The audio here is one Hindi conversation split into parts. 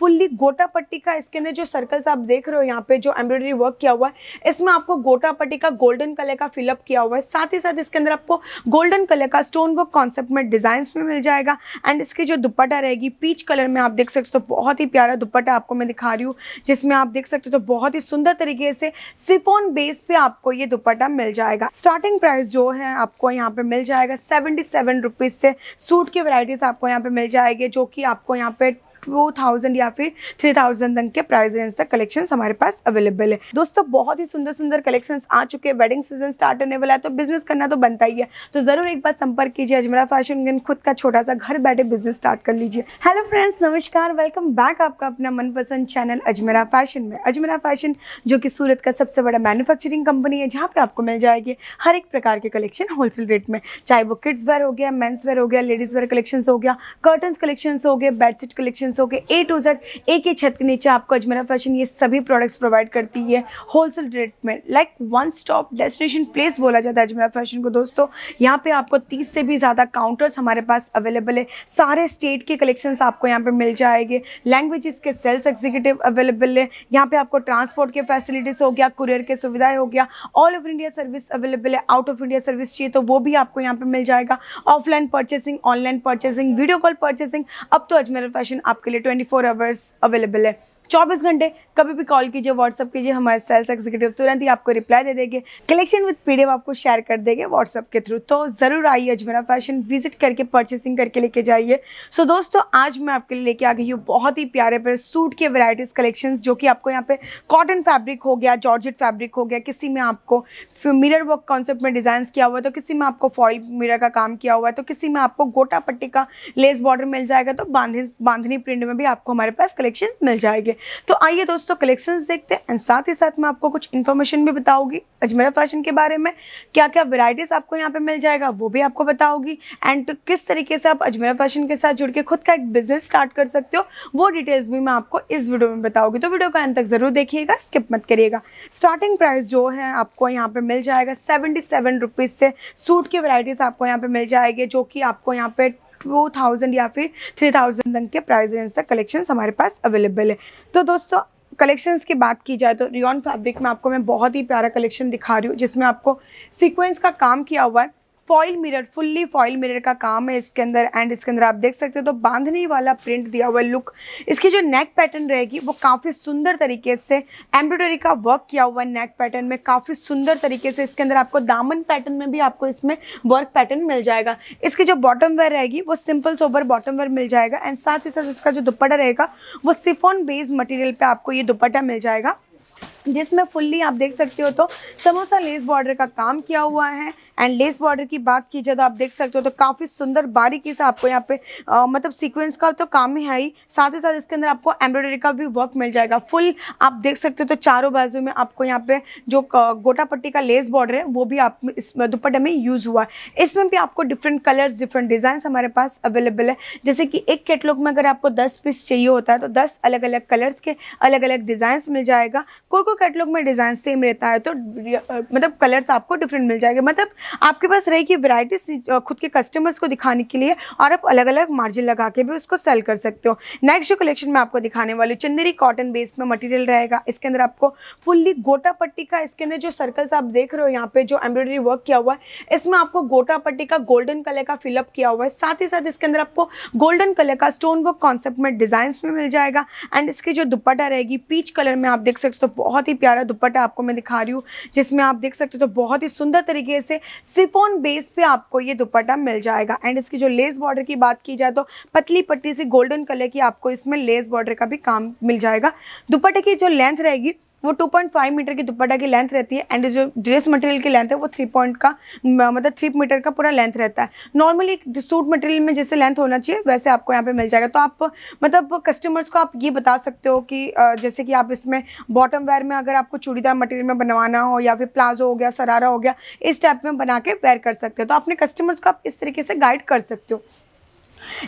फुल्ली गोटा पट्टी का इसके अंदर जो सर्कल्स आप देख रहे हो यहाँ पे जो एम्ब्रॉयडरी वर्क किया हुआ है, इसमें आपको गोटा पट्टी का गोल्डन कलर का फिलअप किया हुआ है। साथ ही साथ इसके अंदर आपको गोल्डन कलर का स्टोन वर्क कॉन्सेप्ट में डिज़ाइन में मिल जाएगा। एंड इसकी जो दुपट्टा रहेगी पीच कलर में आप देख सकते हो बहुत ही प्यारा दुपट्टा आपको मैं दिखा रही हूँ, जिसमें आप देख सकते हो तो बहुत ही सुंदर तरीके से सिफोन बेस पे आपको ये दुपट्टा मिल जाएगा। स्टार्टिंग प्राइस जो है आपको यहाँ पे मिल जाएगा सेवेंटी सेवन रुपीज़ से सूट की वराइटीज आपको यहाँ पे मिल जाएगी, जो कि आपको यहाँ पे टू थाउज़ेंड या फिर थ्री थाउज़ेंड तक के प्राइस रेंज तक कलेक्शन हमारे पास अवेलेबल है। दोस्तों, बहुत ही सुंदर सुंदर कलेक्शन आ चुके हैं। वेडिंग सीज़न स्टार्ट होने वाला है तो बिज़नेस करना तो बनता ही है। तो ज़रूर एक बार संपर्क कीजिए अजमेरा फ़ैशन खुद का छोटा सा घर बैठे बिज़नेस स्टार्ट कर लीजिए। हेलो फ्रेंड्स नमस्कार वेलकम बैक आपका अपना मनपसंद चैनल अजमेरा फ़ैशन में। अजमेरा फ़ैशन जो कि सूरत का सबसे बड़ा मैन्युफैक्चरिंग कंपनी है, जहाँ पे आपको मिल जाएगी हर एक प्रकार के कलेक्शन होलसेल रेट में। चाहे वो किड्स वेयर हो गया मेन्स वेयर हो गया लेडीज़ वेयर कलेक्शन हो गया कर्टन कलेक्शन हो गए बेडशीट कलेक्शन हो गए ए टू जेड एक ही छत के नीचे आपको अजमेरा फ़ैशन ये सभी प्रोडक्ट्स प्रोवाइड करती है होलसेल रेट में like one stop destination place बोला जाता है अजमेरा फ़ैशन को दोस्तों। यहाँ पे आपको तीस से भी ज़्यादा काउंटर्स हमारे पास अवेलेबल है। सारे स्टेट के कलेक्शंस आपको यहाँ पे मिल जाएँगे। लैंग्वेजेस के सेल्स एग्जीक्यूटिव अवेलेबल है। यहाँ पे आपको ट्रांसपोर्ट के फैसिलिटीज़ हो गया कुरियर के सुविधाएँ हो गया। All over India service available है। आउट ऑफ़ इंडिया सर्विस चाहिए तो वो भी आपको यहाँ पर मिल जाएगा। Offline purchasing online purchasing video call purchasing अब तो अजमेर फ़ैशन आपके लिए ट्वेंटी फोर आवर्स अवेलेबल है। चौबीस घंटे। कभी भी कॉल कीजिए व्हाट्सअप कीजिए हमारे सेल्स एग्जीक्यूटिव तुरंत ही आपको रिप्लाई दे देंगे। कलेक्शन विद पीडीएफ आपको शेयर कर देंगे व्हाट्सअप के थ्रू तो ज़रूर आइए अजमेरा फ़ैशन विज़िट करके परचेसिंग करके लेके जाइए। सो so, दोस्तों आज मैं आपके लिए लेके आ गई हूँ बहुत ही प्यारे प्यारे सूट के वेराइटीज़ कलेक्शन जो कि आपको यहाँ पे कॉटन फैब्रिक हो गया जॉर्जेट फैब्रिक हो गया किसी में आपको मिरर वर्क कॉन्सेप्ट में डिज़ाइन किया हुआ है तो किसी में आपको फॉइल मिरर का काम किया हुआ है तो किसी में आपको गोटा पट्टी का लेस बॉर्डर मिल जाएगा तो बांधनी प्रिंट में भी आपको हमारे पास कलेक्शन मिल जाएँगे। तो आइए दोस्तों कलेक्शंस देखते हैं। एंड साथ ही साथ मैं आपको कुछ इन्फॉर्मेशन भी बताऊँगी अजमेरा फ़ैशन के बारे में। क्या क्या वेराइटीज आपको यहाँ पे मिल जाएगा, वो भी आपको बताऊँगी। एंड किस तरीके से आप अजमेरा फ़ैशन के साथ जुड़ के खुद का एक बिज़नेस स्टार्ट कर सकते हो, वो डिटेल्स भी मैं आपको इस वीडियो में बताऊँगी। तो वीडियो का अंत तक ज़रूर देखिएगा स्किप मत करिएगा। स्टार्टिंग प्राइस जो है आपको यहाँ पे मिल जाएगा सेवेंटी से। सूट की वराइटीज़ आपको यहाँ पे मिल जाएगी, जो कि आपको यहाँ पे टू थाउज़ेंड या फिर थ्री थाउज़ेंड तक के प्राइस रेंज तक कलेक्शन हमारे पास अवेलेबल है। तो दोस्तों कलेक्शंस की बात की जाए तो रियॉन फैब्रिक में आपको मैं बहुत ही प्यारा कलेक्शन दिखा रही हूँ, जिसमें आपको सीक्वेंस का काम किया हुआ है। Foil mirror fully foil mirror का काम है इसके अंदर एंड इसके अंदर आप देख सकते हो तो बांधने वाला प्रिंट दिया हुआ लुक इसकी जो नेक पैटर्न रहेगी, वो काफ़ी सुंदर तरीके से एम्ब्रॉयडरी का वर्क किया हुआ नेक पैटर्न में, काफ़ी सुंदर तरीके से इसके अंदर आपको दामन पैटर्न में भी आपको इसमें वर्क पैटर्न मिल जाएगा। इसकी जो बॉटम वेयर रहेगी, वो सिंपल सोबर बॉटम वेयर मिल जाएगा एंड साथ ही साथ इसका जो दुपट्टा रहेगा, वो सिफोन बेस मटीरियल पर आपको ये दुपट्टा मिल जाएगा, जिसमें फुल्ली आप देख सकते हो तो समोसा लेस बॉर्डर का काम किया हुआ है एंड लेस बॉर्डर की बात की जाए तो आप देख सकते हो तो काफ़ी सुंदर बारीकी से आपको यहाँ पे आ, मतलब सीक्वेंस का तो काम ही है ही। साथ ही साथ इसके अंदर आपको एम्ब्रॉयडरी का भी वर्क मिल जाएगा। फुल आप देख सकते हो तो चारों बाजू में आपको यहाँ पे जो गोटा पट्टी का लेस बॉर्डर है वो भी आप इस दुपट्टे में यूज़ हुआ है। इसमें भी आपको डिफरेंट कलर्स डिफरेंट डिज़ाइन हमारे पास अवेलेबल है। जैसे कि एक कैटलॉग में अगर आपको दस पीस चाहिए होता है तो दस अलग अलग कलर्स के अलग अलग डिज़ाइन मिल जाएगा। कोई कोई कैटलॉग में डिज़ाइन सेम रहता है तो मतलब कलर्स आपको डिफरेंट मिल जाएगा। मतलब आपके पास रहेगी वैरायटी खुद के कस्टमर्स को दिखाने के लिए और आप अलग अलग मार्जिन लगा के भी उसको सेल कर सकते हो। नेक्स्ट जो कलेक्शन मैं आपको दिखाने वाली चंदेरी कॉटन बेस में मटेरियल रहेगा। इसके अंदर आपको फुल्ली गोटा पट्टी का, इसके अंदर जो सर्कल्स आप देख रहे हो यहाँ पे जो एम्ब्रॉयडरी वर्क किया हुआ है, इसमें आपको गोटा पट्टी का गोल्डन कलर का फिलअप किया हुआ है। साथ ही साथ इसके अंदर आपको गोल्डन कलर का स्टोन वर्क कॉन्सेप्ट में डिज़ाइन में मिल जाएगा। एंड इसकी जो दुपट्टा रहेगी पीच कलर में आप देख सकते हो बहुत ही प्यारा दुपट्टा आपको मैं दिखा रही हूँ, जिसमें आप देख सकते हो तो बहुत ही सुंदर तरीके से सिफोन बेस पे आपको ये दुपट्टा मिल जाएगा। एंड इसकी जो लेस बॉर्डर की बात की जाए तो पतली पट्टी से गोल्डन कलर की आपको इसमें लेस बॉर्डर का भी काम मिल जाएगा। दुपट्टे की जो लेंथ रहेगी वो 2.5 मीटर की दुपट्टा की लेंथ रहती है एंड जो ड्रेस मटेरियल की लेंथ है वो थ्री पॉइंट का मतलब थ्री मीटर का पूरा लेंथ रहता है। नॉर्मली सूट मटेरियल में जैसे लेंथ होना चाहिए, वैसे आपको यहाँ पे मिल जाएगा। तो आप मतलब कस्टमर्स को आप ये बता सकते हो कि जैसे कि आप इसमें बॉटम वेयर में अगर आपको चूड़ीदार मटेरियल में बनवाना हो या फिर प्लाजो हो गया सरारा हो गया, इस टाइप में बना के वेयर कर सकते हो। तो अपने कस्टमर्स को आप इस तरीके से गाइड कर सकते हो।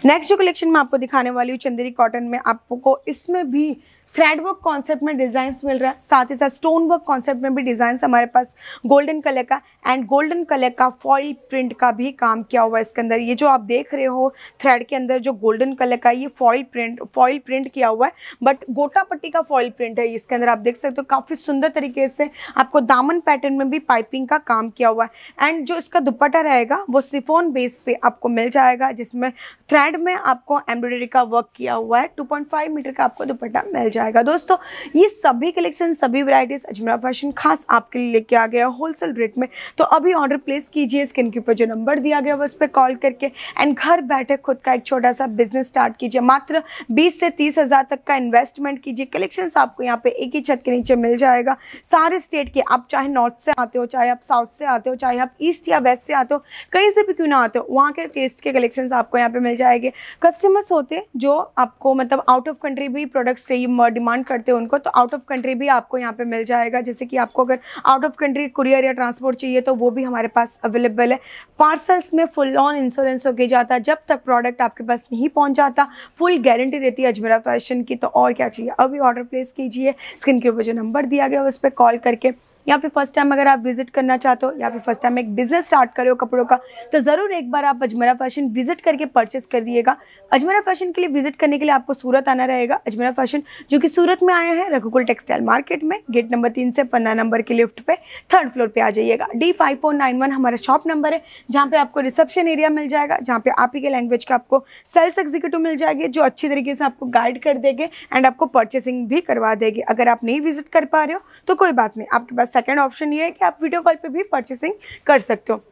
नेक्स्ट जो कलेक्शन मैं आपको दिखाने वाली हूँ, चंदेरी कॉटन में, आपको इसमें भी थ्रेड वर्क कॉन्सेप्ट में डिज़ाइन मिल रहा है। साथ ही साथ स्टोन वर्क कॉन्सेप्ट में भी डिज़ाइन हमारे पास गोल्डन कलर का एंड गोल्डन कलर का फॉइल प्रिंट का भी काम किया हुआ है इसके अंदर। ये जो आप देख रहे हो थ्रेड के अंदर जो गोल्डन कलर का ये फॉइल प्रिंट फॉइल प्रिंट किया हुआ है। बट गोटा पट्टी का फॉइल प्रिंट है इसके अंदर। आप देख सकते हो काफ़ी सुंदर तरीके से आपको दामन पैटर्न में भी पाइपिंग का काम किया हुआ है। एंड जो इसका दुपट्टा रहेगा वो सिफोन बेस पे आपको मिल जाएगा, जिसमें थ्रेड में आपको एम्ब्रॉयडरी का वर्क किया हुआ है। 2.5 मीटर का आपको दुपट्टा मिल जाएगा। दोस्तों, ये सभी कलेक्शन, सभी वराइटीज अजमेरा फ़ैशन खास आपके लिए लेके आ गया होलसेल रेट में। तो अभी ऑर्डर प्लेस कीजिए स्क्रीन के ऊपर जो नंबर दिया गया उस पर कॉल करके एंड घर बैठे खुद का एक छोटा सा बिज़नेस स्टार्ट कीजिए। मात्र बीस से तीस हज़ार तक का इन्वेस्टमेंट कीजिए। कलेक्शन आपको यहाँ पे एक ही छत के नीचे मिल जाएगा। सारे स्टेट के आप चाहे नॉर्थ से आते हो, चाहे आप साउथ से आते हो, चाहे आप ईस्ट या वेस्ट से आते हो, कहीं से भी क्यों ना आते हो, वहाँ के टेस्ट के कलेक्शन आपको यहाँ पे मिल जाएँगे। कस्टमर्स होते जो आपको मतलब आउट ऑफ़ कंट्री भी प्रोडक्ट्स चाहिए डिमांड करते हैं उनको तो आउट ऑफ़ कंट्री भी आपको यहाँ पे मिल जाएगा। जैसे कि आपको अगर आउट ऑफ़ कंट्री कुरियर या ट्रांसपोर्ट चाहिए तो वो भी हमारे पास अवेलेबल है। पार्सल्स में फुल ऑन इंश्योरेंस होके जाता, जब तक प्रोडक्ट आपके पास नहीं पहुँच जाता फुल गारंटी रहती है अजमेरा फ़ैशन की तो और क्या चाहिए? अभी ऑर्डर प्लेस कीजिए। स्क्रीन के ऊपर जो नंबर दिया गया, उस पर कॉल करके या फिर फ़र्स्ट टाइम अगर आप विज़िट करना चाहते हो, या फिर फ़र्स्ट टाइम एक बिज़नेस स्टार्ट करे हो कपड़ों का तो ज़रूर एक बार आप अजमेरा फ़ैशन विज़िट करके परचेस कर दिएगा। अजमेरा फ़ैशन के लिए विज़िट करने के लिए आपको सूरत आना रहेगा। अजमेरा फ़ैशन जो कि सूरत में आया है, रघुकुल टेक्सटाइल मार्केट में गेट नंबर तीन से पंद्रह नंबर के लिफ्ट पे थर्ड फ्लोर पे आ जाइएगा। D five four nine one हमारा शॉप नंबर है, जहाँ पे आपको रिसेप्शन एरिया मिल जाएगा, जहाँ पे आप ही के लैंग्वेज का आपको सेल्स एग्जीक्यूटिव मिल जाएगी, जो अच्छी तरीके से आपको गाइड कर देंगे एंड आपको परचेसिंग भी करवा देगी। अगर आप नहीं विज़िट कर पा रहे हो तो कोई बात नहीं, आपके पास सेकेंड ऑप्शन ये है कि आप वीडियो कॉल पर भी परचेसिंग कर सकते हो।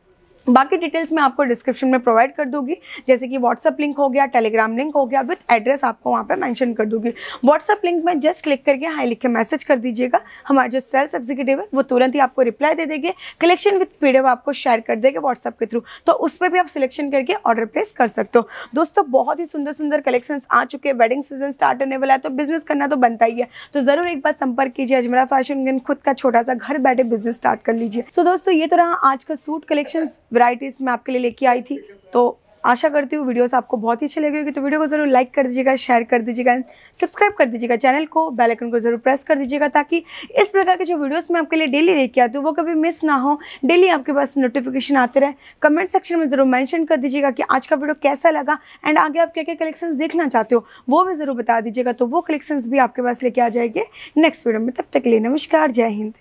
बाकी डिटेल्स मैं आपको डिस्क्रिप्शन में प्रोवाइड कर दूँगी। जैसे कि व्हाट्सअप लिंक हो गया टेलीग्राम लिंक हो गया विथ एड्रेस आपको वहाँ पे मेंशन कर दूँगी। व्हाट्सअप लिंक में जस्ट क्लिक करके हाई लिख के मैसेज कर दीजिएगा। हमारे जो सेल्स एग्जीक्यूटिव है, वो तुरंत ही आपको रिप्लाई दे देंगे। कलेक्शन विथ पीडीएफ आपको शेयर कर देंगे व्हाट्सअप के थ्रू तो उस पर भी आप सिलेक्शन करके ऑर्डर प्लेस कर सकते हो। दोस्तों, बहुत ही सुंदर सुंदर कलेक्शन आ चुके हैं। वेडिंग सीज़न स्टार्ट होने वाला है तो बिज़नेस करना तो बनता ही है। तो ज़रूर एक बार संपर्क कीजिए अजमेरा फ़ैशन खुद का छोटा सा घर बैठे बिज़नेस स्टार्ट कर लीजिए। तो दोस्तों, ये तो रहा आज का सूट कलेक्शन वराइटीज में आपके लिए लेके आई थी। तो आशा करती हूँ वीडियोस आपको बहुत ही अच्छे लगेगी तो वीडियो को ज़रूर लाइक कर दीजिएगा शेयर कर दीजिएगा सब्सक्राइब कर दीजिएगा चैनल को बेल आइकन को ज़रूर प्रेस कर दीजिएगा ताकि इस प्रकार के जो वीडियोस मैं आपके लिए डेली लेके आती हूँ, वो कभी मिस ना हो। डेली आपके पास नोटिफिकेशन आते रहे। कमेंट सेक्शन में ज़रूर मैंशन कर दीजिएगा कि आज का वीडियो कैसा लगा एंड आगे आप क्या क्या कलेक्शन देखना चाहते हो, वो भी ज़रूर बता दीजिएगा। तो वो कलेक्शन भी आपके पास लेके आ जाएँगे नेक्स्ट वीडियो में। तब तक के लिए नमस्कार, जय हिंद।